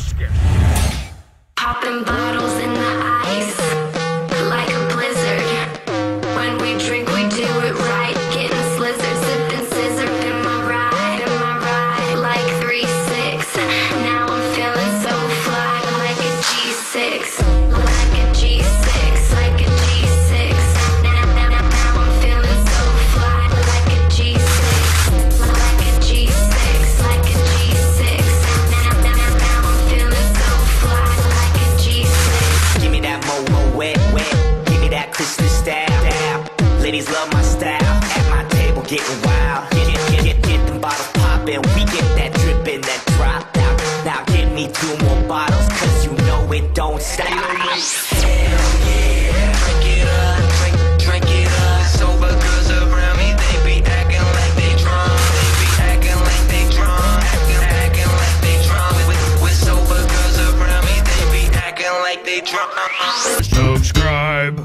Oscar. Popping bottles in the ice like a blizzard. When we drink, we do it right. Getting wild. Get get get get, get them bottles poppin'. We get that drippin', that drop out. Now give me two more bottles, cause you know it don't stop. Hell yeah, drink it up, drink drink it up. Sober girls around me, they be acting like they drunk. They be acting like they drunk, acting acting like they drunk. With with sober girls around me, they be acting like they drunk. Subscribe.